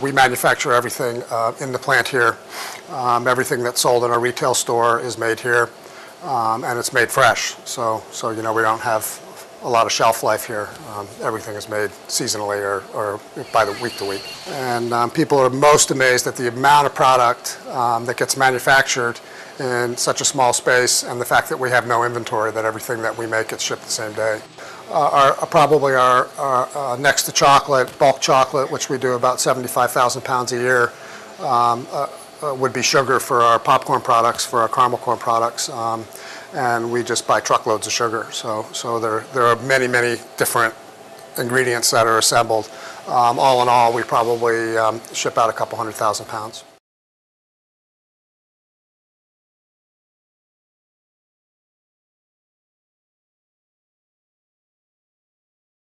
We manufacture everything uh, in the plant here. Um, everything that's sold in our retail store is made here, um, and it's made fresh. So, so you know, we don't have a lot of shelf life here. Um, everything is made seasonally or by the week to week. And people are most amazed at the amount of product that gets manufactured in such a small space, and the fact that we have no inventory, that everything that we make gets shipped the same day. Uh, are uh, probably our uh, next to chocolate, bulk chocolate, which we do about 75,000 pounds a year, um, would be sugar for our popcorn products, for our caramel corn products, um, and we just buy truckloads of sugar. So so there are many, many different ingredients that are assembled. Um, all in all, we probably ship out a couple hundred thousand pounds.